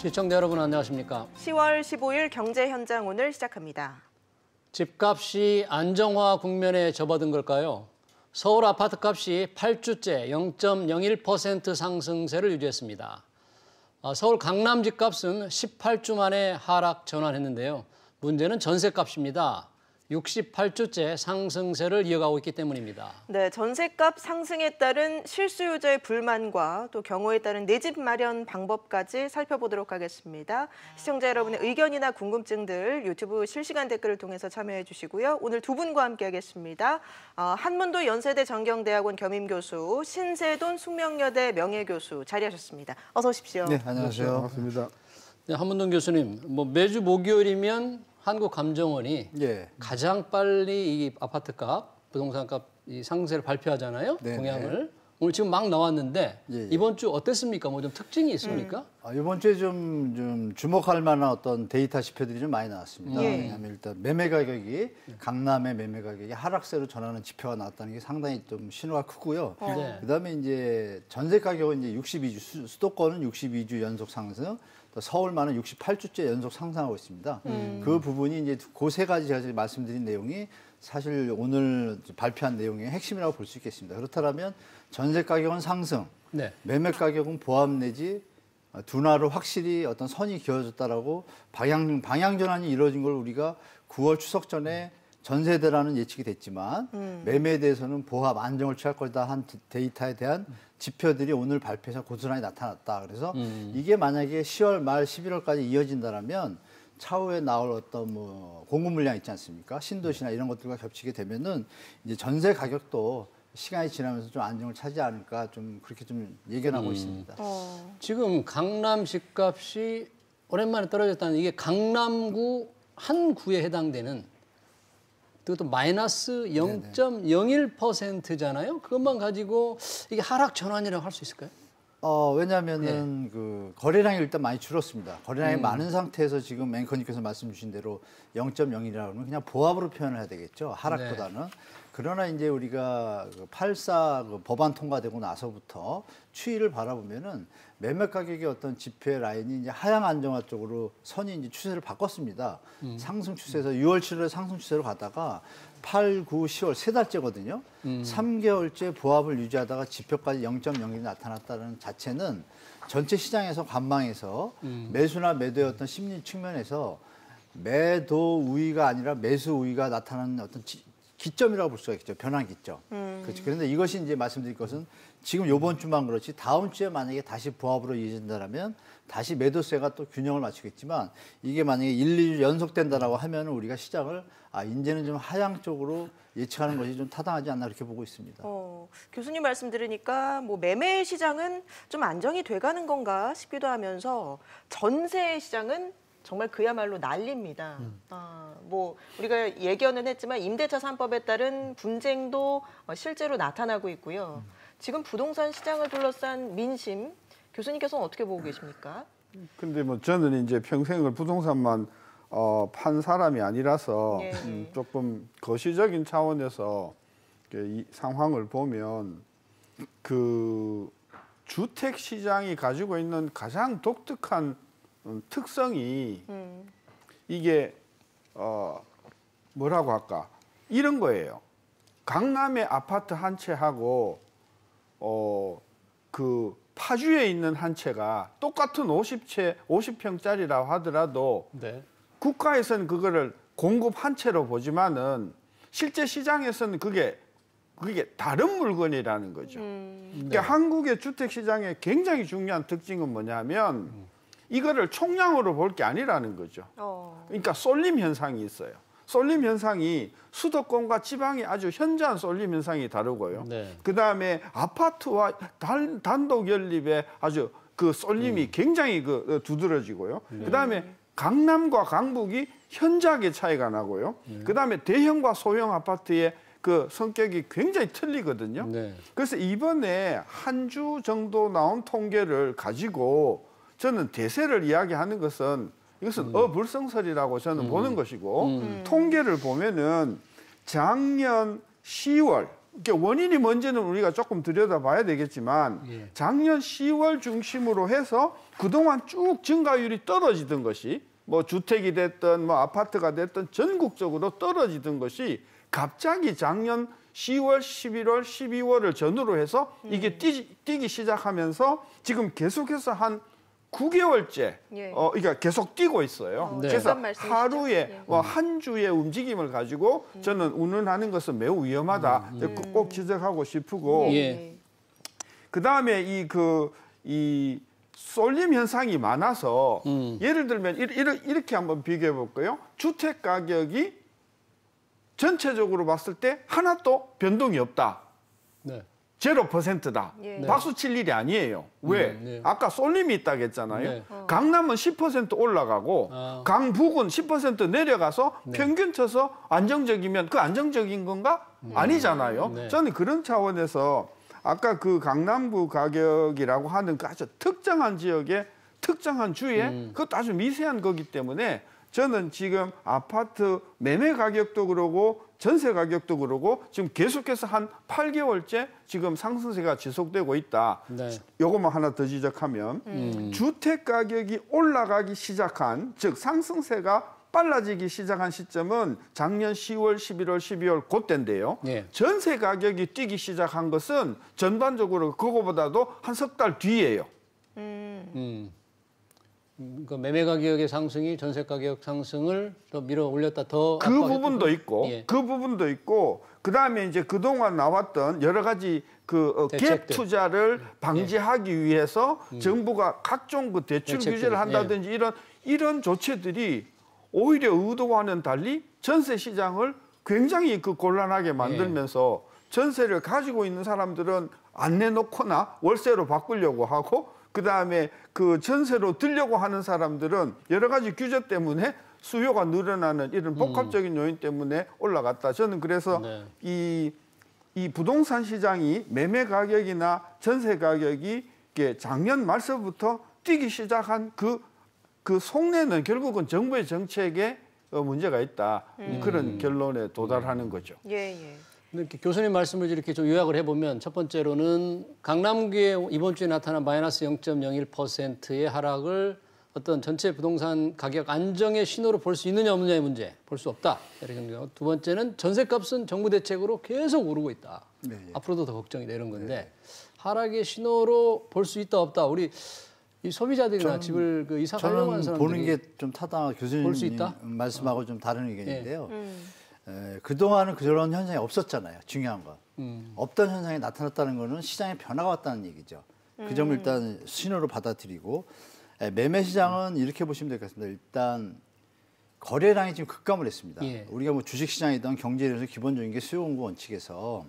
시청자 여러분 안녕하십니까? 10월 15일 경제 현장 오늘 시작합니다. 집값이 안정화 국면에 접어든 걸까요? 서울 아파트 값이 8주째 0.01% 상승세를 유지했습니다. 아, 서울 강남 집값은 18주 만에 하락 전환했는데요. 문제는 전세값입니다. 68주째 상승세를 이어가고 있기 때문입니다. 네, 전세값 상승에 따른 실수요자의 불만과 또 경우에 따른 내 집 마련 방법까지 살펴보도록 하겠습니다. 시청자 여러분의 의견이나 궁금증들 유튜브 실시간 댓글을 통해서 참여해 주시고요. 오늘 두 분과 함께하겠습니다. 어, 한문도 연세대 정경대학원 겸임교수, 신세돈 숙명여대 명예교수 자리하셨습니다. 어서 오십시오. 네, 안녕하세요. 반갑습니다. 네, 한문동 교수님, 뭐 매주 목요일이면 한국감정원이 예. 가장 빨리 이 아파트값, 부동산값 이 상세를 발표하잖아요. 네, 동향을. 오늘 지금 막 나왔는데 예, 예. 이번 주 어땠습니까? 뭐 좀 특징이 있습니까? 아, 이번 주에 좀, 좀 주목할 만한 어떤 데이터 지표들이 좀 많이 나왔습니다. 예. 왜냐하면 일단 매매 가격이 강남의 매매 가격이 하락세로 전하는 지표가 나왔다는 게 상당히 좀 신호가 크고요. 네. 그다음에 이제 전세 가격은 이제 62주 수- 수도권은 62주 연속 상승, 또 서울만은 68주째 연속 상승하고 있습니다. 그 부분이 이제 그 세 가지 제가 지금 말씀드린 내용이 사실 오늘 발표한 내용의 핵심이라고 볼 수 있겠습니다. 그렇다면 전세 가격은 상승, 네. 매매 가격은 보합 내지 어, 둔화로 확실히 어떤 선이 그어졌다라고 방향 방향 전환이 이루어진 걸 우리가 9월 추석 전에 전세대라는 예측이 됐지만 매매에 대해서는 보합 안정을 취할 것이다 한 디- 데이터에 대한 지표들이 오늘 발표에서 고스란히 나타났다. 그래서 이게 만약에 10월 말 11월까지 이어진다라면 차후에 나올 어떤 뭐 공급 물량 있지 않습니까? 신도시나 이런 것들과 겹치게 되면은 이제 전세 가격도 시간이 지나면서 좀 안정을 차지 않을까 좀 그렇게 좀 예견하고 있습니다. 어, 지금 강남 집값이 오랜만에 떨어졌다는 이게 강남구 한 구에 해당되는 그것도 마이너스 0.01%잖아요. 그것만 가지고 이게 하락 전환이라고 할 수 있을까요? 어, 왜냐면은 그 거래량이 일단 많이 줄었습니다. 거래량이 음. 많은 상태에서 지금 앵커님께서 말씀 주신 대로 0.0이라고는 그냥 보합으로 표현을 해야 되겠죠. 하락보다는. 네. 그러나 이제 우리가 그84 그 법안 통과되고 나서부터 추이를 바라보면은 매매 가격의 어떤 지표 라인이 이제 하향 안정화 쪽으로 선이 이제 추세를 바꿨습니다. 음. 상승 추세에서 6월, 7월에 상승 추세로 가다가 8, 9, 10월 세 달째거든요. 음. 3개월째 보합을 유지하다가 지표까지 0.01이 나타났다는 자체는 전체 시장에서 관망에서 음. 매수나 매도의 어떤 심리 측면에서 매도 우위가 아니라 매수 우위가 나타나는 어떤 지- 기점이라고 볼 수가 있겠죠. 변환 기점. 그렇죠. 그런데 이것이 이제 말씀드릴 것은 지금 요번 주만 그렇지 다음 주에 만약에 다시 보합으로 이어진다면 다시 매도세가 또 균형을 맞추겠지만 이게 만약에 1, 2주 연속된다라고 하면 우리가 시장을 아 이제는 좀 하향 쪽으로 예측하는 것이 좀 타당하지 않나 그렇게 보고 있습니다. 어, 교수님 말씀 들으니까 뭐 매매 시장은 좀 안정이 돼가는 건가 싶기도 하면서 전세 시장은 정말 그야말로 난립니다. 아, 뭐 우리가 예견은 했지만 임대차 3법에 따른 분쟁도 어, 실제로 나타나고 있고요. 지금 부동산 시장을 둘러싼 민심 교수님께서는 어떻게 보고 계십니까? 근데 뭐 저는 이제 평생을 부동산만 어, 판 사람이 아니라서 예. 음, 조금 거시적인 차원에서 이 상황을 보면 그 주택 시장이 가지고 있는 가장 독특한 음, 특성이 음, 이게 어 뭐라고 할까 이런 거예요. 강남의 아파트 한 채하고 어 그 파주에 있는 한 채가 똑같은 50채 50평짜리라고 하더라도 네. 국가에서는 그거를 공급 한 채로 보지만은 실제 시장에서는 그게 그게 다른 물건이라는 거죠. 음, 그러니까 한국의 주택 시장의 굉장히 중요한 특징은 뭐냐면 이거를 총량으로 볼 게 아니라는 거죠. 어, 그러니까 쏠림 현상이 있어요. 쏠림 현상이 수도권과 지방이 아주 현저한 쏠림 현상이 다르고요. 네. 그 다음에 아파트와 단, 단독 연립에 아주 그 쏠림이 굉장히 그 어, 두드러지고요. 그 다음에 강남과 강북이 현저하게 차이가 나고요. 그 다음에 대형과 소형 아파트의 그 성격이 굉장히 틀리거든요. 네. 그래서 이번에 한 주 정도 나온 통계를 가지고 저는 대세를 이야기하는 것은 이것은 어불성설이라고 저는 보는 것이고 통계를 보면은 작년 10월 이게 원인이 뭔지는 우리가 조금 들여다봐야 되겠지만 예. 작년 10월 중심으로 해서 그동안 쭉 증가율이 떨어지던 것이 뭐 주택이 됐든 뭐 아파트가 됐든 전국적으로 떨어지던 것이 갑자기 작년 10월, 11월, 12월을 전후로 해서 이게 뛰, 뛰기 시작하면서 지금 계속해서 한 9개월째 예. 어 그러니까 계속 뛰고 있어요. 어, 네. 그래서 하루에. 예. 뭐 한 주의 움직임을 가지고 저는 운운하는 것은 매우 위험하다. 꼭- 꼭 지적하고 싶고 예. 그 다음에 이 그 이 쏠림 현상이 많아서 음. 예를 들면 이렇- 이렇- 이렇게 한번 비교해 볼까요? 주택 가격이 전체적으로 봤을 때 하나도 변동이 없다. 네. 제로 퍼센트다. 예. 박수 칠 일이 아니에요. 왜? 음, 네. 아까 쏠림이 있다고 했잖아요. 네. 강남은 10% 올라가고 아. 강북은 10% 내려가서 네. 평균 쳐서 안정적이면 그 안정적인 건가? 아니잖아요. 네. 저는 그런 차원에서 아까 그 강남구 가격이라고 하는 그 아주 특정한 지역의 특정한 주에 음. 그것도 아주 미세한 거기 때문에 저는 지금 아파트 매매 가격도 그러고 전세 가격도 그러고 지금 계속해서 한 8개월째 지금 상승세가 지속되고 있다. 네. 요것만 하나 더 지적하면 음. 주택 가격이 올라가기 시작한 즉 상승세가 빨라지기 시작한 시점은 작년 10월, 11월, 12월 그때인데요. 예. 전세 가격이 뛰기 시작한 것은 전반적으로 그거보다도 한 석 달 뒤예요. 음. 음, 그 매매 가격의 상승이 전세 가격 상승을 더 밀어 올렸다 더 그 부분도 거- 있고 예. 그 부분도 있고 그다음에 이제 그동안 나왔던 여러 가지 그 어, 갭 대책들. 예. 투자를 방지하기 위해서 정부가 각종 그 대출 대책들, 규제를 한다든지 이런 이런 조치들이 오히려 의도와는 달리 전세 시장을 굉장히 그 곤란하게 만들면서 전세를 가지고 있는 사람들은 안 내놓거나 월세로 바꾸려고 하고 그 다음에 그 전세로 들려고 하는 사람들은 여러 가지 규제 때문에 수요가 늘어나는 이런 복합적인 요인 때문에 올라갔다. 저는 그래서 네. 이, 이 부동산 시장이 매매 가격이나 전세 가격이 이게 작년 말서부터 뛰기 시작한 그, 그 속내는 결국은 정부의 정책에 어, 문제가 있다. 그런 결론에 도달하는 거죠. 예, 예. 이렇게 교수님 말씀을 이렇게 좀 요약을 해보면 첫 번째로는 강남구에 이번 주에 나타난 마이너스 0.01%의 하락을 어떤 전체 부동산 가격 안정의 신호로 볼 수 있느냐 없느냐의 문제 볼 수 없다 이렇게 정리하고 두 번째는 전세값은 정부 대책으로 계속 오르고 있다 네. 앞으로도 더 걱정이 되는 건데 하락의 신호로 볼 수 있다 없다 우리 이 소비자들이나 집을 그 이사 가려고 하는 저는 사람들이 보는 게 좀 타당 교수님 볼 수 있다? 말씀하고 좀 다른 의견인데요. 음. 에, 그동안은 그런 현상이 없었잖아요. 중요한 건. 음. 없던 현상이 나타났다는 거는 시장에 변화가 왔다는 얘기죠. 그 점을 일단 신호로 받아들이고 에, 매매 시장은 이렇게 보시면 될 것 같습니다. 일단 거래량이 지금 급감을 했습니다. 예. 우리가 뭐 주식 시장이든 경제에서 기본적인 게 수요 공급 원칙에서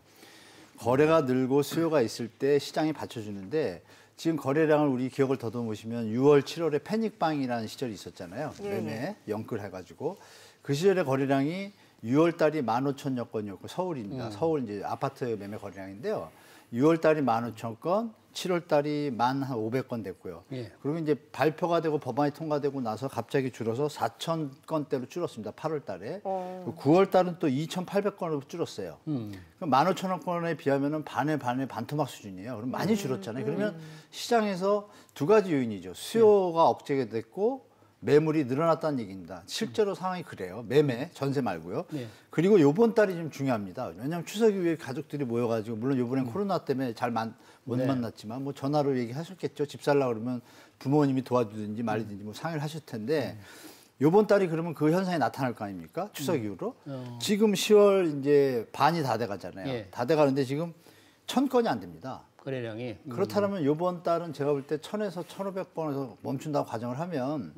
거래가 늘고 수요가 있을 때 시장이 받쳐주는데 지금 거래량을 우리 기억을 더듬으시면 6월, 7월에 패닉방이라는 시절이 있었잖아요. 예, 매매 영끌 해가지고 그 시절에 거래량이 6월 달이 15,000여 건이었고 서울입니다. 서울 이제 아파트 매매 거래량인데요. 6월 달이 15,000건, 7월 달이 1,500건 됐고요. 예. 그리고 이제 발표가 되고 법안이 통과되고 나서 갑자기 줄어서 4,000건대로 줄었습니다. 8월 달에. 어. 9월 달은 또 2,800건으로 줄었어요. 음. 그럼 15,000원권에 비하면은 반에 반에 반토막 수준이에요. 그럼 많이 줄었잖아요. 그러면 시장에서 두 가지 요인이죠. 수요가 억제가 됐고 매물이 늘어났다는 얘기입니다. 실제로 상황이 그래요. 매매, 전세 말고요. 네. 그리고 요번 달이 좀 중요합니다. 왜냐하면 추석 이후에 가족들이 모여가지고 물론 요번엔 코로나 때문에 잘못 네. 만났지만 뭐 전화로 얘기하셨겠죠. 집 살라 그러면 부모님이 도와주든지 말이든지 뭐 상의를 하실 텐데 요번 달이 그러면 그 현상이 나타날 거 아닙니까? 추석 이후로. 어. 지금 10월 이제 반이 다 돼가잖아요. 예. 다 돼가는데 지금 천 건이 안 됩니다. 거래량이 음. 그렇다면 요번 달은 제가 볼 때 천에서 천오백 건에서 멈춘다고 가정을 하면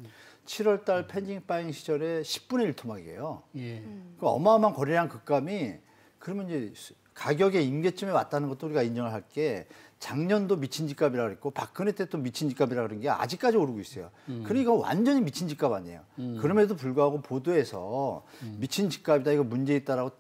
7월 달 펜징 바잉 시절에 10분의 1 토막이에요. 예. 그 어마어마한 거래량 급감이 그러면 이제 수- 가격의 임계점에 왔다는 것도 우리가 인정을 할 게 작년도 미친 집값이라 그랬고 박근혜 때 또 미친 집값이라 그런 게 아직까지 오르고 있어요. 그러니까 완전히 미친 집값 아니에요. 그럼에도 불구하고 보도에서 미친 집값이다 이거 문제 있다라고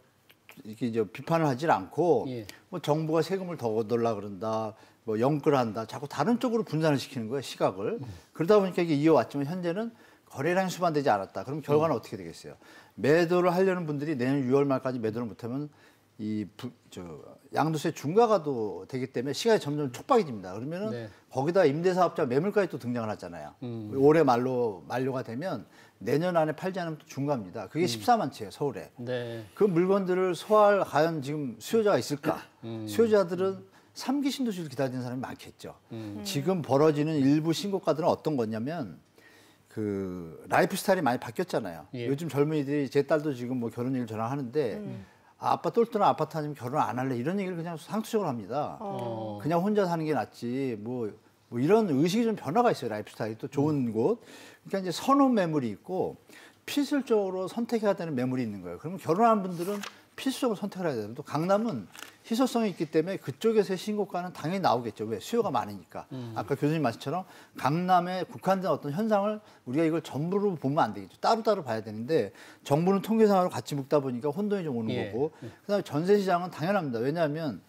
이렇게 이제 비판을 하질 않고 예. 뭐 정부가 세금을 더 얻으려 그런다. 뭐 영끌한다. 자꾸 다른 쪽으로 분산을 시키는 거예요, 시각을. 그러다 보니까 이게 이어왔지만 현재는 거래량이 수반되지 않았다. 그럼 결과는 어떻게 되겠어요? 매도를 하려는 분들이 내년 6월 말까지 매도를 못하면 이 부, 저 양도세 중과가도 되기 때문에 시간이 점점 촉박해집니다. 그러면은 네. 거기다 임대사업자 매물까지 또 등장을 하잖아요. 올해 말로 만료가 되면 내년 안에 팔지 않으면 또 중과입니다. 그게 14만 채예요, 서울에. 네. 그 물건들을 소화할 과연 지금 수요자가 있을까? 수요자들은 삼기 신도시를 기다리는 사람이 많겠죠. 지금 벌어지는 일부 신고가들은 어떤 거냐면 그 라이프 스타일이 많이 바뀌었잖아요. 예. 요즘 젊은이들이 제 딸도 지금 뭐 결혼 얘기를 저랑 하는데 아, 아빠 똘똘한 아파트 아니면 결혼 안 할래 이런 얘기를 그냥 상투적으로 합니다. 어. 그냥 혼자 사는 게 낫지 뭐, 뭐 이런 의식이 좀 변화가 있어요 라이프 스타일이 또 좋은 곳 그러니까 이제 선호 매물이 있고 필수적으로 선택해야 되는 매물이 있는 거예요 그러면 결혼한 분들은 필수적으로 선택을 해야 돼요 또 강남은 희소성이 있기 때문에 그쪽에서의 신고가는 당연히 나오겠죠 왜 수요가 많으니까 아까 교수님 말씀처럼 강남에 국한된 어떤 현상을 우리가 이걸 전부로 보면 안 되겠죠 따로따로 봐야 되는데 정부는 통계상으로 같이 묶다 보니까 혼돈이 좀 오는 예. 거고 그다음에 전세 시장은 당연합니다 왜냐하면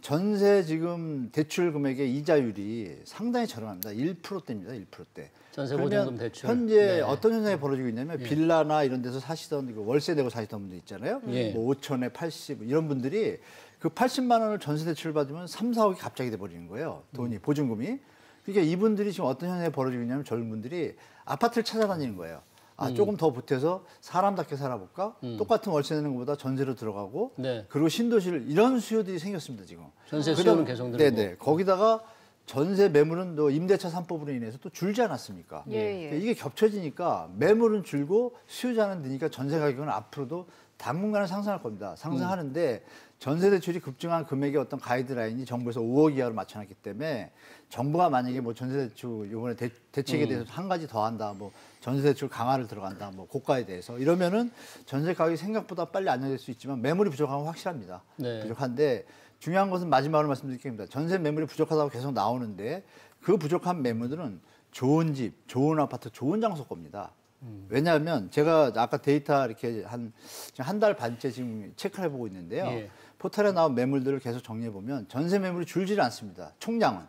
전세 지금 대출 금액의 이자율이 상당히 저렴합니다. 1%대입니다. 1%대. 전세 보증금 대출. 현재 네. 어떤 현상이 벌어지고 있냐면 빌라나 이런 데서 사시던 그 월세 내고 사시던 분들 있잖아요. 예. 뭐 5천에 80 이런 분들이 그 80만 원을 전세 대출을 받으면 3, 4억이 갑자기 돼 버리는 거예요. 돈이 보증금이. 그러니까 이분들이 지금 어떤 현상이 벌어지고 있냐면 젊은 분들이 아파트를 찾아다니는 거예요. 아, 음. 조금 더 보태서 사람답게 살아볼까? 똑같은 월세 내는 것보다 전세로 들어가고 네. 그리고 신도시를 이런 수요들이 생겼습니다 지금. 전세 수요는 계속 늘고. 네네. 거기다가 전세 매물은 또 임대차 3법으로 인해서 또 줄지 않았습니까? 예, 예. 이게 겹쳐지니까 매물은 줄고 수요자는 느니까 전세 가격은 앞으로도 당분간은 상승할 겁니다. 상승하는데 전세 대출이 급증한 금액의 어떤 가이드라인이 정부에서 5억 이하로 맞춰놨기 때문에 정부가 만약에 뭐 전세 대출 이번에 대, 대책에 대해서 한 가지 더 한다, 뭐 전세 대출 강화를 들어간다, 뭐 고가에 대해서 이러면은 전세 가격이 생각보다 빨리 안정될 수 있지만 매물이 부족한 건 확실합니다. 네. 부족한데 중요한 것은 마지막으로 말씀드리겠습니다. 전세 매물이 부족하다고 계속 나오는데 그 부족한 매물들은 좋은 집, 좋은 아파트, 좋은 장소 겁니다. 왜냐하면 제가 아까 데이터 이렇게 한 한 달 반째 지금 체크를 해보고 있는데요. 예. 포털에 나온 매물들을 계속 정리해 보면 전세 매물이 줄지를 않습니다. 총량은.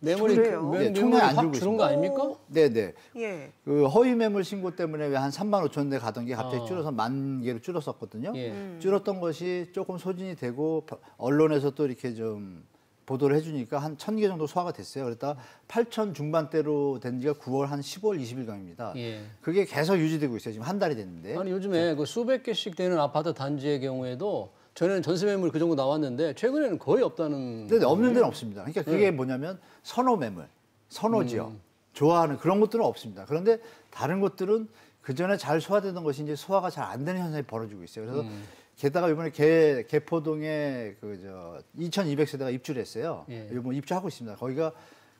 매물이 그래요? 매- 네, 매물이 총량이 안확 줄고 줄은 거. 아닙니까? 네 네. 예. 그 허위 매물 신고 때문에 왜 한 3만 5천 대 가던 게 갑자기 어. 줄어서 만 개로 줄었었거든요. 예. 줄었던 것이 조금 소진이 되고 바- 언론에서 또 이렇게 좀 보도를 해주니까 한 천 개 정도 소화가 됐어요. 그랬다 8천 중반대로 된 지가 9월 한 10월 20일경입니다. 예. 그게 계속 유지되고 있어요. 지금 한 달이 됐는데. 아니 요즘에 그 수백 개씩 되는 아파트 단지의 경우에도 전에는 전세 매물 그 정도 나왔는데 최근에는 거의 없다는. 근데 없는 데는 없습니다. 그러니까 그게 뭐냐면 선호 매물, 선호 지역, 좋아하는 그런 것들은 없습니다. 그런데 다른 것들은 그 전에 잘 소화되던 것이 이제 소화가 잘 안 되는 현상이 벌어지고 있어요. 그래서 게다가 이번에 개, 개포동에 그저 2,200세대가 입주를 했어요. 예. 이번 입주하고 있습니다. 거기가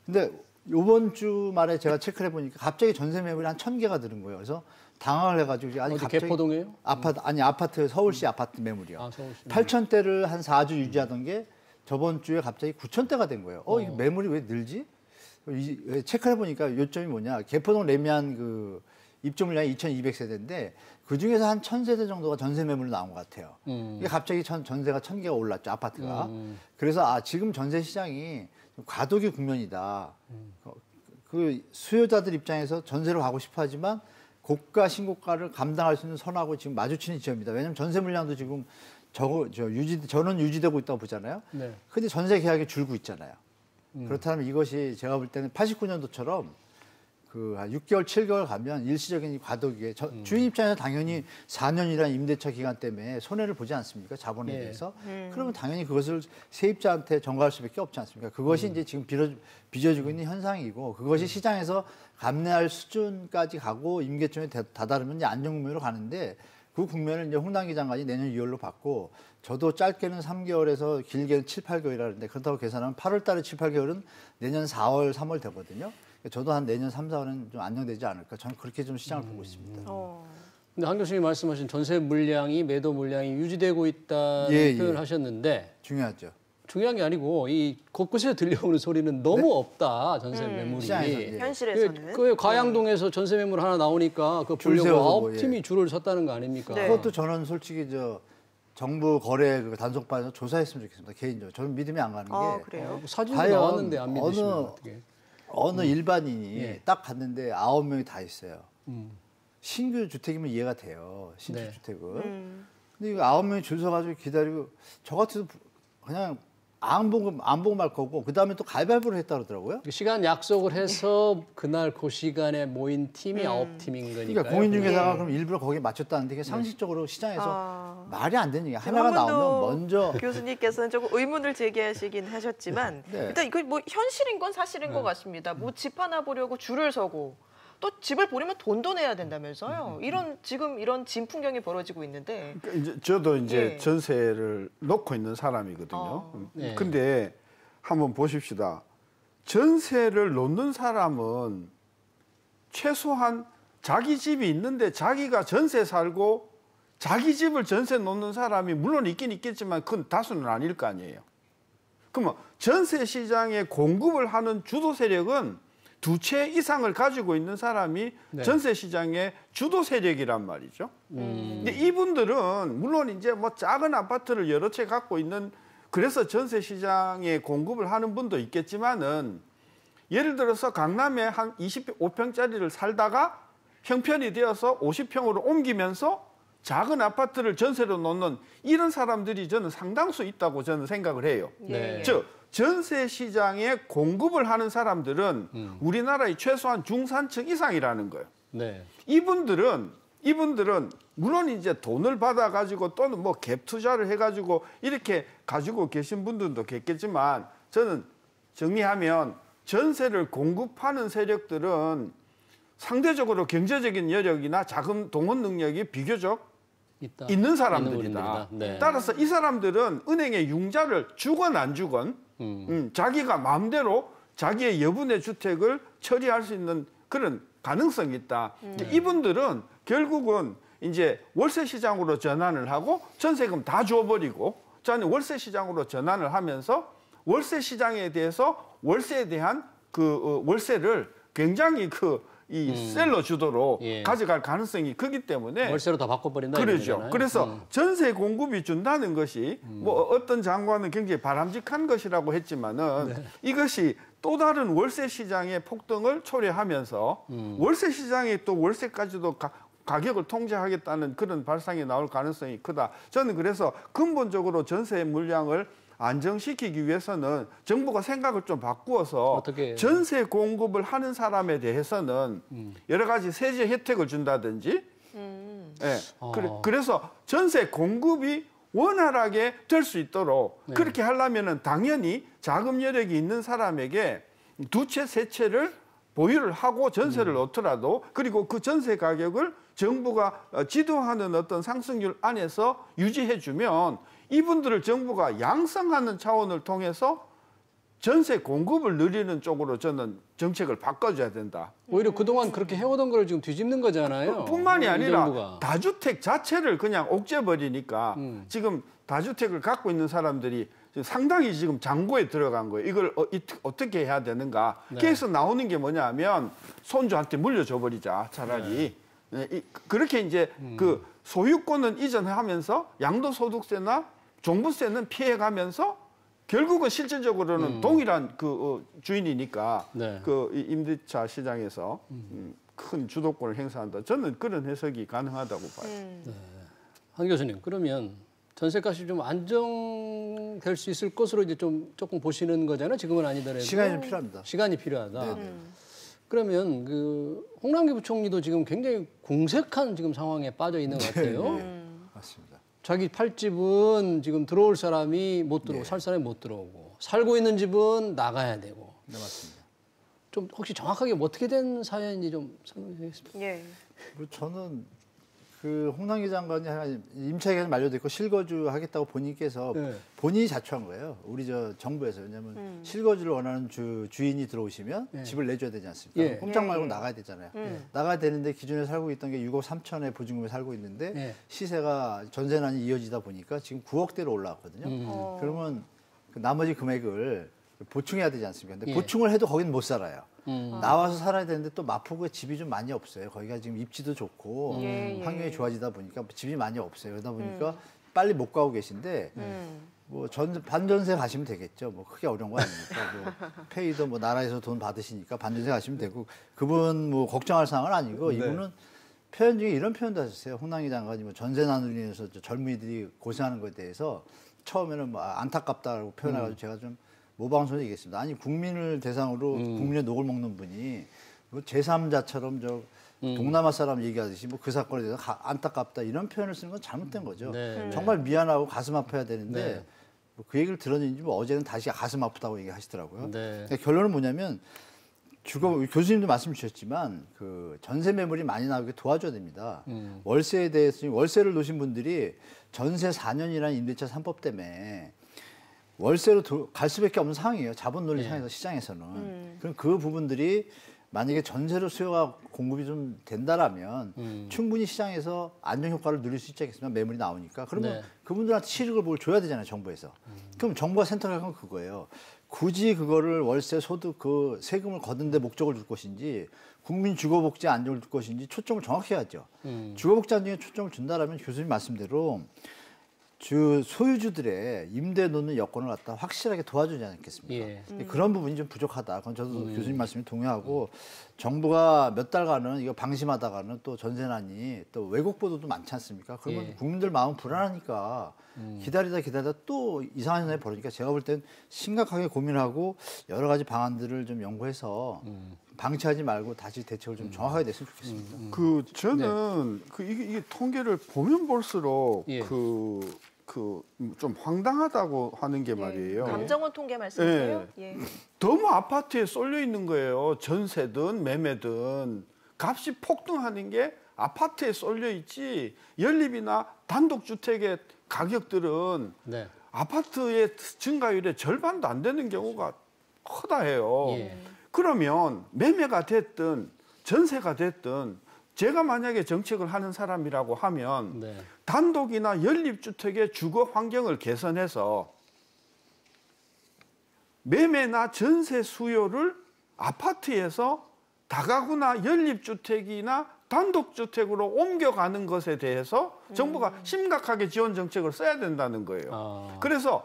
근데 이번 주 말에 제가 체크를 해보니까 갑자기 전세 매물이 한 1,000개가 늘은 거예요. 그래서 당황을 해가지고 아니 갑자기 개포동이에요? 아파트 아니 아파트 서울시 아파트 매물이요. 아, 서울시. 8천대를 한 4주 유지하던 게 저번 주에 갑자기 9천대가 된 거예요. 어, 이 매물이 왜 늘지? 이, 왜 체크해 보니까 요점이 뭐냐? 개포동 레미안 그 입주 물량이 2,200세대인데 그 중에서 한 1,000세대 정도가 전세 매물로 나온 것 같아요. 음. 이게 갑자기 전, 전세가 1,000개가 올랐죠 아파트가. 음. 그래서 아 지금 전세 시장이 좀 과도기 국면이다. 음. 어, 그 수요자들 입장에서 전세로 가고 싶어 하지만 고가 신고가를 감당할 수 있는 선하고 지금 마주치는 지점입니다. 왜냐하면 전세 물량도 지금 저거 저 유지 저는 유지되고 있다고 보잖아요. 네. 근데 전세 계약이 줄고 있잖아요. 음. 그렇다면 이것이 제가 볼 때는 89년도처럼 그한 6개월, 7개월 가면 일시적인 이 과도기에 저- 음. 주인 입장에서 당연히 4년이라는 임대차 기간 때문에 손해를 보지 않습니까? 자본에 예. 대해서. 그러면 당연히 그것을 세입자한테 전가할 수밖에 없지 않습니까? 그것이 이제 지금 빚어, 빚어지고 있는 현상이고 그것이 시장에서 감내할 수준까지 가고 임계점에 다- 다다르면 이제 안정국면으로 가는데 그 국면을 이제 홍남기 장관이 내년 2월로 받고 저도 짧게는 3개월에서 길게는 7, 8개월이라는데 그렇다고 계산하면 8월 달에 7, 8개월은 내년 4월, 3월 되거든요. 그러니까 저도 한 내년 3, 4월은 좀 안정되지 않을까. 저는 그렇게 좀 시장을 보고 있습니다. 어. 근데 한 교수님이 말씀하신 전세 물량이 매도 물량이 유지되고 있다는 예, 예. 표현을 하셨는데 중요하죠. 중요한 게 아니고 이 곳곳에서 들려오는 소리는 너무 없다 전세 매물이. 네? 시장에서, 예. 현실에서는 그, 그 가양동에서 전세 매물 하나 나오니까 그 보려고 세워서 아홉 뭐, 예. 팀이 줄을 섰다는 거 아닙니까? 네. 그것도 저는 솔직히 저 정부 거래 그 단속반에서 조사했으면 좋겠습니다. 개인적으로. 저는 믿음이 안 가는 게 아, 그래요? 어, 사진도 과연 나왔는데 안 믿으시면 어느- 어떻게? 어느 일반인이 예. 딱 갔는데 아홉 명이 다 있어요. 음. 신규 주택이면 이해가 돼요. 신축 네. 주택은. 음. 근데 이거 아홉 명이 줄 서가지고 기다리고 저 같아도 그냥 안 보고 안 보고 말 거고 그 다음에 또 가위바위보를 했다 그러더라고요. 그 시간 약속을 해서 그날 그 시간에 모인 팀이 아홉 팀인 거니까. 그러니까 공인중개사가 예. 그럼 일부러 거기에 맞췄다는데 이게 상식적으로 시장에서 아. 말이 안 되는 얘기. 지금 하나가 나오면 먼저 교수님께서는 조금 의문을 제기하시긴 하셨지만 네. 일단 이거 뭐 현실인 건 사실인 것 같습니다. 뭐 집 하나 보려고 줄을 서고 또 집을 보려면 돈도 내야 된다면서요. 이런 지금 이런 진 풍경이 벌어지고 있는데 그러니까 이제 저도 이제 예. 전세를 놓고 있는 사람이거든요. 어. 음, 네. 근데 한번 보십시다. 전세를 놓는 사람은 최소한 자기 집이 있는데 자기가 전세 살고 자기 집을 전세 놓는 사람이 물론 있긴 있겠지만 그건 다수는 아닐 거 아니에요. 그러면 전세 시장에 공급을 하는 주도 세력은 두 채 이상을 가지고 있는 사람이 네. 전세 시장의 주도 세력이란 말이죠. 근데 이분들은 물론 이제 뭐 작은 아파트를 여러 채 갖고 있는 그래서 전세 시장에 공급을 하는 분도 있겠지만은 예를 들어서 강남에 한 25평짜리를 살다가 형편이 되어서 50평으로 옮기면서 작은 아파트를 전세로 놓는 이런 사람들이 저는 상당수 있다고 저는 생각을 해요. 네. 즉 전세 시장에 공급을 하는 사람들은 우리나라의 최소한 중산층 이상이라는 거예요. 네. 이분들은 이분들은 물론 이제 돈을 받아 가지고 또는 뭐 갭 투자를 해 가지고 이렇게 가지고 계신 분들도 계겠지만 저는 정리하면 전세를 공급하는 세력들은 상대적으로 경제적인 여력이나 자금 동원 능력이 비교적 있다. 있는 사람들이다. 있는. 네. 따라서 이 사람들은 은행에 융자를 주건 안 주건 음. 음, 자기가 마음대로 자기의 여분의 주택을 처리할 수 있는 그런 가능성이 있다. 근데 이분들은 결국은 이제 월세 시장으로 전환을 하고 전세금 다 줘버리고 저는 월세 시장으로 전환을 하면서 월세 시장에 대해서 월세에 대한 그 어, 월세를 굉장히 그 이 셀러 주도로 예. 가져갈 가능성이 크기 때문에 월세로 다 바꿔버린다. 거잖아요. 그래서 음. 전세 공급이 준다는 것이 뭐 어떤 장관은 굉장히 바람직한 것이라고 했지만은 네. 이것이 또 다른 월세 시장의 폭등을 초래하면서 음. 월세 시장이 또 월세까지도 가, 가격을 통제하겠다는 그런 발상이 나올 가능성이 크다. 저는 그래서 근본적으로 전세 물량을 안정시키기 위해서는 정부가 생각을 좀 바꾸어서? 전세 공급을 하는 사람에 대해서는 음. 여러 가지 세제 혜택을 준다든지 음. 예. 어. 그래, 그래서 전세 공급이 원활하게 될 수 있도록 네. 그렇게 하려면은 당연히 자금 여력이 있는 사람에게 두 채, 세 채를 보유를 하고 전세를 음. 넣더라도 그리고 그 전세 가격을 정부가 어, 지도하는 어떤 상승률 안에서 유지해 주면 이분들을 정부가 양성하는 차원을 통해서 전세 공급을 늘리는 쪽으로 저는 정책을 바꿔줘야 된다. 오히려 그동안 그렇게 해오던 걸 지금 뒤집는 거잖아요. 뿐만이 이 아니라 정부가. 다주택 자체를 그냥 옥죄버리니까 음. 지금 다주택을 갖고 있는 사람들이 상당히 지금 장고에 들어간 거예요. 이걸 어, 떻게 해야 되는가. 네. 그래서 나오는 게 뭐냐면 손주한테 물려줘 버리자 차라리. 네, 이- 그렇게 이제 음. 그 소유권은 이전하면서 양도소득세나 종부세는 피해가면서 결국은 실질적으로는 동일한 그 어, 주인이니까 음. 네. 그이 임대차 시장에서 음, 큰 주도권을 행사한다. 저는 그런 해석이 가능하다고 봐요. 음. 한 교수님 그러면 전세값이 좀 안정될 수 있을 것으로 이제 좀 조금 보시는 거잖아요. 지금은 아니더라도 시간이 좀 필요합니다. 시간이 필요하다. 네, 그러면 그 홍남기 부총리도 지금 굉장히 공색한 지금 상황에 빠져 있는 것 같아요. 음. 맞습니다. 자기 팔집은 지금 들어올 사람이 못 들어오고 살 사람이 못 들어오고 살고 있는 집은 나가야 되고 네, 맞습니다. 좀 혹시 정확하게 뭐 어떻게 된 사연인지 좀 설명해 주시겠습니까? 예. 뭐 저는 그 홍남기 장관이 임차기간 만료됐고 실거주 하겠다고 본인께서 네. 본인이 자초한 거예요. 우리 저 정부에서 왜냐하면 실거주를 원하는 주, 주인이 들어오시면 네. 집을 내줘야 되지 않습니까? 예. 꼼짝 예, 말고 예. 나가야 되잖아요. 음. 나가야 되는데 기존에 살고 있던 게 6억 3천에 보증금에 살고 있는데 예. 시세가 전세난이 이어지다 보니까 지금 9억대로 올라왔거든요. 음. 어. 그러면 그 나머지 금액을 보충해야 되지 않습니까? 근데 예. 보충을 해도 거기는 못 살아요. 음. 나와서 살아야 되는데 또 마포구에 집이 좀 많이 없어요. 거기가 지금 입지도 좋고 예, 예. 환경이 좋아지다 보니까 집이 많이 없어요. 그러다 보니까 빨리 못 가고 계신데 음. 뭐 전 반전세 가시면 되겠죠. 뭐 크게 어려운 거 아닙니까? 뭐 페이도 뭐 나라에서 돈 받으시니까 반전세 가시면 되고 그분 뭐 걱정할 상황은 아니고 네. 이분은 표현 중에 이런 표현도 하셨어요. 홍남기 장관이 뭐 전세 난으로 인해서 저 젊은이들이 고생하는 것에 대해서 처음에는 뭐 안타깝다고 표현해가지고 제가 좀 모방송을 얘기했습니다. 아니 국민을 대상으로 국민의 녹을 먹는 분이 뭐 제3자처럼 저 동남아 사람 얘기하듯이 뭐 그 사건에 대해서 가- 안타깝다 이런 표현을 쓰는 건 잘못된 거죠. 네. 정말 미안하고 가슴 아파야 되는데 네. 뭐그 얘기를 들었는지 뭐 어제는 다시 가슴 아프다고 얘기하시더라고요. 네. 그러니까 결론은 뭐냐면 주거 교수님도 말씀 주셨지만 그 전세 매물이 많이 나오게 도와줘야 됩니다. 음. 월세에 대해서 월세를 놓으신 분들이 전세 4년이라는 임대차 3법 때문에 월세로 도- 갈 수밖에 없는 상황이에요. 자본 논리 네. 상에서 시장에서는. 그럼 그 부분들이 만약에 전세로 수요가 공급이 좀 된다라면 음. 충분히 시장에서 안정 효과를 누릴 수 있지 않겠습니까? 매물이 나오니까. 그러면 네. 음. 그분들한테 실익을 뭘 줘야 되잖아요, 정부에서. 그럼 정부가 선택할 건 그거예요. 굳이 그거를 월세 소득 그 세금을 거둔 데 목적을 둘 것인지 국민 주거복지 안정을 둘 것인지 초점을 정확히 해야죠. 음. 주거복지 안정에 초점을 준다라면 교수님 말씀대로 주 소유주들의 임대 놓는 여건을 갖다 확실하게 도와주지 않겠습니까? 예. 근데 그런 부분이 좀 부족하다. 그건 저도 교수님 말씀에 동의하고 정부가 몇 달간은 이거 방심하다가는 또 전세난이 또 왜곡 보도도 많지 않습니까? 그러면 예. 국민들 마음 불안하니까 기다리다 기다리다 또 이상한 현상이 벌어지니까 제가 볼 땐 심각하게 고민하고 여러 가지 방안들을 좀 연구해서 방치하지 말고 다시 대책을 좀 정확하게 냈으면 좋겠습니다. 그 저는 그 이게, 이게 통계를 보면 볼수록 예. 그 그 좀 황당하다고 하는 게 말이에요. 감정원 통계 말씀이세요? 예. 너무 아파트에 쏠려 있는 거예요. 전세든 매매든 값이 폭등하는 게 아파트에 쏠려 있지 연립이나 단독 주택의 가격들은 네. 아파트의 증가율의 절반도 안 되는 경우가 커다 해요. 예. 그러면 매매가 됐든 전세가 됐든 제가 만약에 정책을 하는 사람이라고 하면 네. 단독이나 연립주택의 주거 환경을 개선해서 매매나 전세 수요를 아파트에서 다가구나 연립주택이나 단독주택으로 옮겨가는 것에 대해서 정부가 심각하게 지원 정책을 써야 된다는 거예요. 아. 그래서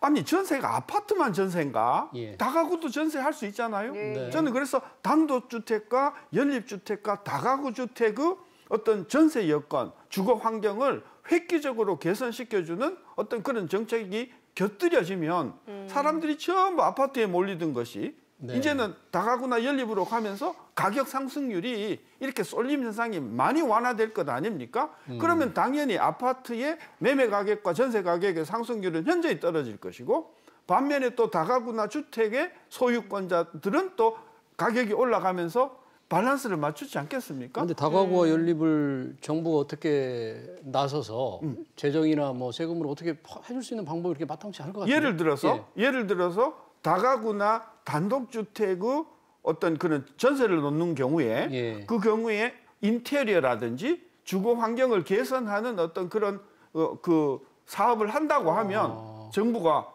아니 전세가 아파트만 전세인가? 예. 다가구도 전세할 수 있잖아요. 네. 저는 그래서 단독주택과 연립주택과 다가구 주택의 어떤 전세 여건, 주거 환경을 획기적으로 개선시켜주는 어떤 그런 정책이 곁들여지면 사람들이 전부 아파트에 몰리던 것이 네. 이제는 다가구나 연립으로 가면서 가격 상승률이 이렇게 쏠림 현상이 많이 완화될 것 아닙니까? 그러면 당연히 아파트의 매매 가격과 전세 가격의 상승률은 현저히 떨어질 것이고 반면에 또 다가구나 주택의 소유권자들은 또 가격이 올라가면서 밸런스를 맞추지 않겠습니까? 그런데 다가구와 연립을 정부가 어떻게 나서서 재정이나 뭐 세금으로 어떻게 파- 해줄 수 있는 방법이 이렇게 마땅치 않을 것 같아요. 예를 들어서 예를 들어서 다가구나 단독주택의 어떤 그런 전세를 놓는 경우에 예. 그 경우에 인테리어라든지 주거 환경을 개선하는 어떤 그런 어, 그 사업을 한다고 하면 아. 정부가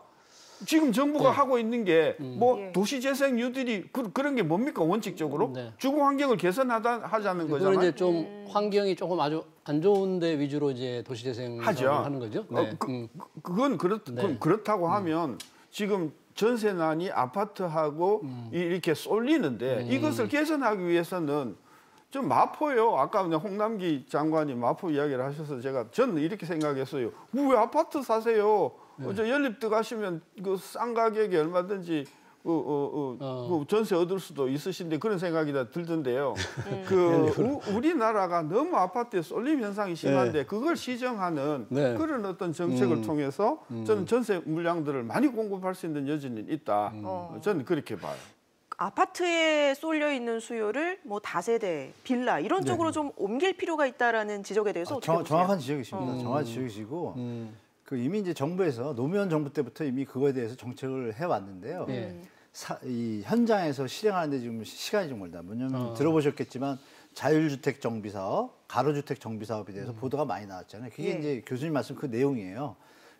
지금 정부가 네. 하고 있는 게뭐 예. 도시재생 뉴딜이 그, 그런 게 뭡니까 원칙적으로 네. 주거 환경을 개선하다 하자는 거잖아요. 이제 좀 환경이 조금 아주 안 좋은데 위주로 이제 도시재생 하죠. 하는 거죠. 어, 네. 그, 음. 그건 그렇, 네. 그렇다고 하면 지금 전세난이 아파트하고 음. 이- 이렇게 쏠리는데 이것을 개선하기 위해서는 좀 마포요. 아까 그냥 홍남기 장관이 마포 이야기를 하셔서 제가 저는 이렇게 생각했어요. 왜 아파트 사세요? 네. 어, 저 연립 들어가시면 그 싼 가격에 얼마든지 그, 어, 어, 어. 그 전세 얻을 수도 있으신데 그런 생각이 다 들던데요. 네. 그 우, 우리나라가 너무 아파트에 쏠림 현상이 심한데 그걸 시정하는 네. 그런 어떤 정책을 음. 통해서 저는 전세 물량들을 많이 공급할 수 있는 여지는 있다. 음. 어. 저는 그렇게 봐요. 아파트에 쏠려 있는 수요를 뭐 다세대, 빌라 이런 쪽으로 좀 옮길 필요가 있다라는 지적에 대해서 아, 어떻게 정, 보세요? 정확한 지적이십니다. 음. 정확한 지적이시고 음. 그 이미 이제 정부에서 노무현 정부 때부터 이미 그거에 대해서 정책을 해왔는데요. 예. 사, 이 현장에서 실행하는데 지금 시간이 좀 걸린다. 왜냐하면 어. 들어보셨겠지만 자율주택 정비 사업, 가로주택 정비 사업에 대해서 보도가 많이 나왔잖아요. 그게 예. 이제 교수님 말씀 그 내용이에요.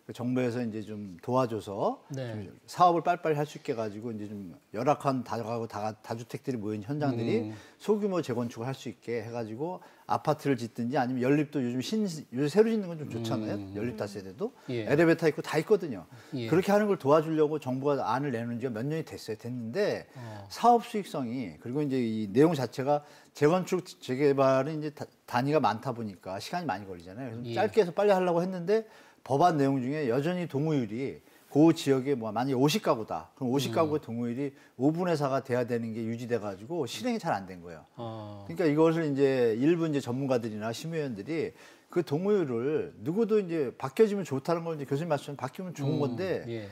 그 정부에서 이제 좀 도와줘서 네. 좀 사업을 빨리빨리 할 수 있게 가지고 이제 좀 열악한 다가고 다, 다주택들이 모인 현장들이 음. 소규모 재건축을 할 수 있게 해가지고 아파트를 짓든지 아니면 연립도 요즘 신 요새 새로 짓는 건 좀 좋잖아요. 연립 다세대도 음. 예. 엘리베이터 있고 다 있거든요. 예. 그렇게 하는 걸 도와주려고 정부가 안을 내놓은 지가 몇 년이 됐어요. 됐는데 어. 사업 수익성이 그리고 이제 이 내용 자체가 재건축 재개발은 이제 다- 단위가 많다 보니까 시간이 많이 걸리잖아요. 그래서 예. 짧게 해서 빨리 하려고 했는데 법안 내용 중에 여전히 동의율이 그 지역에 뭐 만약에 50가구다. 그럼 50가구의 동의율이 5분의 4가 돼야 되는 게 유지돼 가지고 실행이 잘 안 된 거예요. 어, 그러니까 이것을 이제 일부 이제 전문가들이나 심의위원들이 그 동의율을 누구도 이제 바뀌어지면 좋다는 걸 이제 교수님 말씀처럼 바뀌면 좋은 건데 예.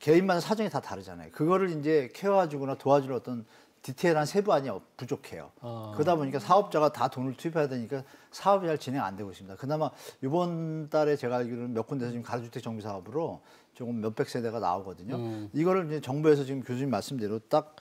개인마다 사정이 다 다르잖아요. 그거를 이제 케어해주거나 도와주는 어떤 디테일한 세부안이 없- 부족해요. 아. 그러다 보니까 사업자가 다 돈을 투입해야 되니까 사업이 잘 진행 안 되고 있습니다. 그나마 이번 달에 제가 알기로는 몇 군데서 지금 가로주택 정비 사업으로 조금 몇백 세대가 나오거든요. 음. 이거를 이제 정부에서 지금 교수님 말씀대로 딱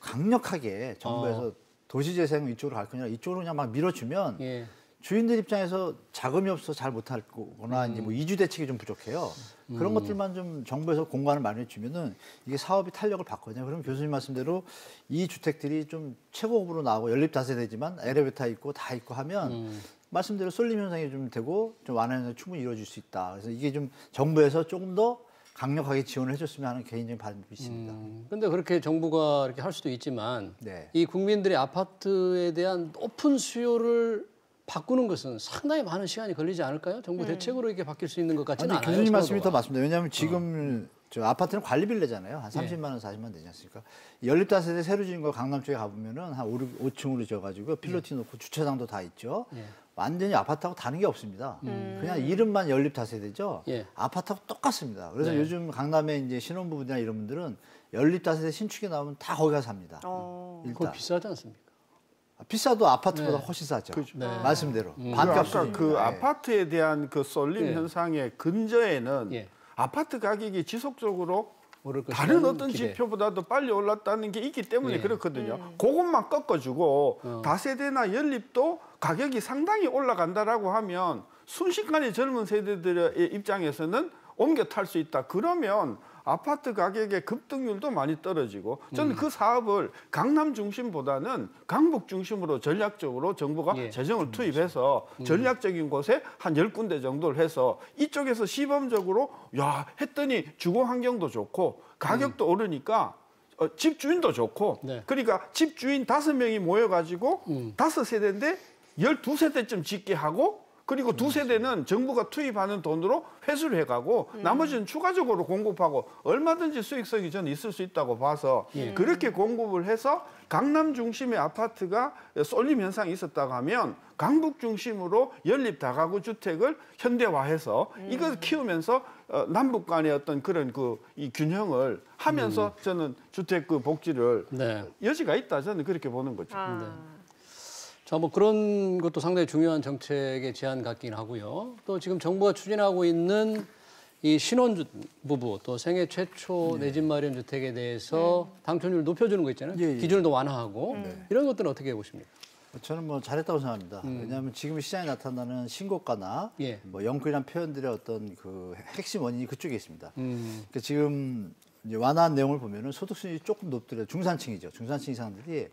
강력하게 정부에서 어. 도시재생 이쪽으로 갈 거냐 이쪽으로 그냥 막 밀어주면 예. 주인들 입장에서 자금이 없어서 잘 못할 거거나 이제 뭐 이주 대책이 좀 부족해요. 그런 것들만 좀 정부에서 공간을 마련해 주면은 이게 사업이 탄력을 받거든요. 그럼 교수님 말씀대로 이 주택들이 좀 최고급으로 나오고 연립 다세대지만 엘리베이터 있고 다 있고 하면 말씀대로 쏠림 현상이 좀 되고 좀 완화 현상이 충분히 이루어질 수 있다. 그래서 이게 좀 정부에서 조금 더 강력하게 지원을 해줬으면 하는 개인적인 바람이 있습니다. 음, 근데 그렇게 정부가 이렇게 할 수도 있지만 네. 이 국민들의 아파트에 대한 높은 수요를 바꾸는 것은 상당히 많은 시간이 걸리지 않을까요? 정부 대책으로 이렇게 바뀔 수 있는 것 같지는 아니 않아요. 교수님 말씀이 더. 맞습니다. 왜냐하면 지금 저 아파트는 관리비를 내잖아요. 한 30만 원, 40만 원 되지 않습니까? 연립다세대 새로 지은 거 강남 쪽에 가보면은 한 5, 5층으로 지어가지고 필로티 놓고 주차장도 다 있죠. 예. 완전히 아파트하고 다른 게 없습니다. 그냥 이름만 연립 다세대죠. 예. 아파트하고 똑같습니다. 그래서 네. 요즘 강남에 이제 신혼부부나 이런 분들은 연립 다세대 신축이 나오면 다 거기 가서 삽니다. 어. 그거 일단 비싸지 않습니까? 비싸도 아파트보다 네. 훨씬 싸죠. 네. 말씀대로 그 반값. 그 예. 아파트에 대한 그 쏠림 예. 현상의 근저에는 예. 아파트 가격이 지속적으로 다른 어떤 기대. 지표보다도 빨리 올랐다는 게 있기 때문에 예. 그렇거든요. 그것만 꺾어주고 어. 다세대나 연립도 가격이 상당히 올라간다라고 하면 순식간에 젊은 세대들의 입장에서는 옮겨 탈 수 있다. 그러면 아파트 가격의 급등률도 많이 떨어지고 저는 음. 그 사업을 강남 중심보다는 강북 중심으로 전략적으로 정부가 예. 재정을 투입해서 음. 전략적인 곳에 한 열 군데 정도를 해서 이쪽에서 시범적으로 야 했더니 주거 환경도 좋고 가격도 오르니까 어, 집주인도 좋고 네. 그러니까 집주인 다섯 명이 모여가지고 음. 다섯 세대인데 열두 세대쯤 짓게 하고 그리고 두 세대는 정부가 투입하는 돈으로 회수를 해가고 나머지는 추가적으로 공급하고 얼마든지 수익성이 저는 있을 수 있다고 봐서 예. 그렇게 공급을 해서 강남 중심의 아파트가 쏠림 현상이 있었다고 하면 강북 중심으로 연립 다가구 주택을 현대화해서 이걸 키우면서 어, 남북 간의 어떤 그런 그 이 균형을 하면서 저는 주택 그 복지를 네. 여지가 있다 저는 그렇게 보는 거죠. 아. 자, 뭐 그런 것도 상당히 중요한 정책의 제안 같긴 하고요. 또 지금 정부가 추진하고 있는 이 신혼 부부 또 생애 최초 내집 마련 주택에 대해서 당첨률 높여주는 거 있잖아요. 예, 예. 기준을 더 완화하고 이런 것들은 어떻게 보십니까? 저는 뭐 잘했다고 생각합니다. 왜냐하면 지금 시장에 나타나는 신고가나 예. 뭐 영끌이란 표현들의 어떤 그 핵심 원인이 그쪽에 있습니다. 음, 그러니까 지금 이제 완화한 내용을 보면은 소득 수준이 조금 높더라도 중산층이죠. 중산층 이상들이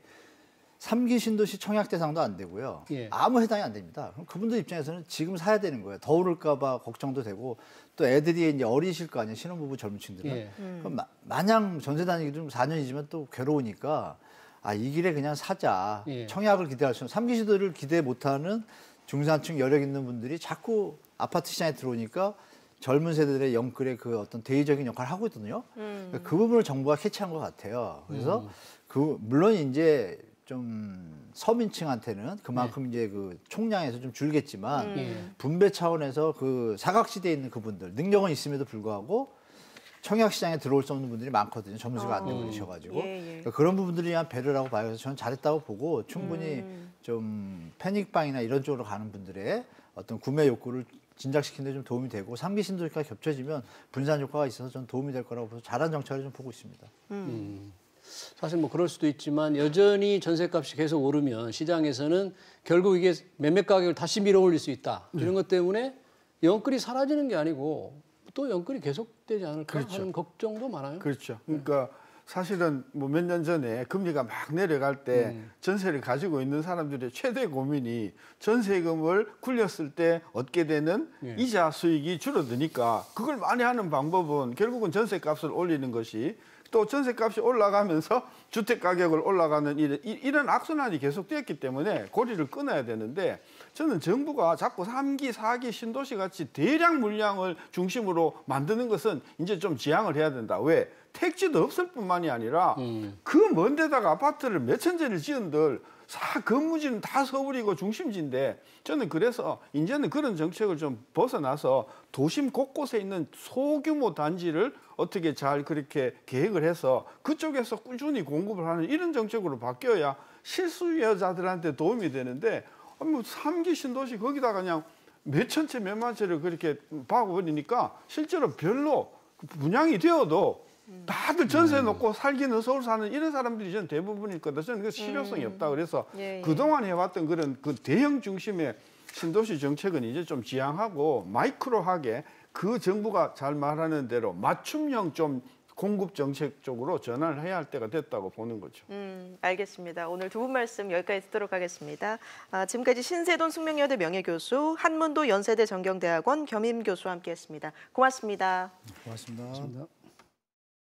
삼기 신도시 청약 대상도 안 되고요. 예. 아무 해당이 안 됩니다. 그럼 그분들 입장에서는 지금 사야 되는 거예요. 더 오를까봐 걱정도 되고 또 애들이 이제 어리실 거 아니에요. 신혼부부 젊은 층들은. 예. 그럼 마, 마냥 전세 다니기도 좀 4년이지만 또 괴로우니까 아, 이 길에 그냥 사자. 예. 청약을 기대할 수, 삼기 시도를 기대 못하는 중산층 여력 있는 분들이 자꾸 아파트 시장에 들어오니까 젊은 세대들의 영끌의 그 어떤 대의적인 역할을 하고 있거든요. 그러니까 그 부분을 정부가 캐치한 것 같아요. 그래서 그 물론 이제 좀 서민층한테는 그만큼 이제 그 총량에서 좀 줄겠지만 예. 분배 차원에서 그 사각지대에 있는 그분들 능력은 있음에도 불구하고 청약 시장에 들어올 수 없는 분들이 많거든요. 점수가 안 되고 그러셔가지고 예, 예. 그러니까 그런 부분들이 한 배려라고 봐요. 그래서 저는 잘했다고 보고 충분히 좀 패닉방이나 이런 쪽으로 가는 분들의 어떤 구매 욕구를 진작시키는 데 좀 도움이 되고 삼기 신도시가 겹쳐지면 분산 효과가 있어서 저는 도움이 될 거라고 봐서 잘한 정책을 좀 보고 있습니다. 사실 뭐 그럴 수도 있지만 여전히 전세값이 계속 오르면 시장에서는 결국 이게 매매 가격을 다시 밀어올릴 수 있다. 이런 것 때문에 영끌이 사라지는 게 아니고 또 연끌이 계속되지 않을까 그렇죠. 하는 걱정도 많아요. 그렇죠. 그러니까 사실은 뭐 몇 년 전에 금리가 막 내려갈 때 음. 전세를 가지고 있는 사람들의 최대 고민이 전세금을 굴렸을 때 얻게 되는 예. 이자 수익이 줄어드니까 그걸 많이 하는 방법은 결국은 전세 값을 올리는 것이 또 전세값이 올라가면서 주택 가격을 올라가는 이런, 이- 이런 악순환이 계속되었기 때문에 고리를 끊어야 되는데 저는 정부가 자꾸 삼기사기 신도시 같이 대량 물량을 중심으로 만드는 것은 이제 좀 지양을 해야 된다. 왜? 택지도 없을 뿐만이 아니라 그먼 데다가 아파트를 몇천 채를 지은들 사 건무지는 다 서울이고 중심지인데 저는 그래서 이제는 그런 정책을 좀 벗어나서 도심 곳곳에 있는 소규모 단지를 어떻게 잘 그렇게 계획을 해서 그쪽에서 꾸준히 공급을 하는 이런 정책으로 바뀌어야 실수요자들한테 도움이 되는데 뭐 삼기 신도시 거기다가 그냥 몇천 채 몇만 채를 그렇게 박아버리니까 실제로 별로 분양이 되어도 다들 전세 놓고 살기는 서울 사는 이런 사람들이 저는 대부분일 거다. 저는 그 실효성이 없다. 그래서 예, 예. 그동안 해왔던 그런 그 대형 중심의 신도시 정책은 이제 좀 지양하고 마이크로하게 그 정부가 잘 말하는 대로 맞춤형 좀 공급 정책 쪽으로 전환을 해야 할 때가 됐다고 보는 거죠. 음, 알겠습니다. 오늘 두 분 말씀 여기까지 듣도록 하겠습니다. 아, 지금까지 신세돈 숙명여대 명예교수, 한문도 연세대 정경대학원 겸임 교수와 함께했습니다. 고맙습니다. 고맙습니다. 맞습니다.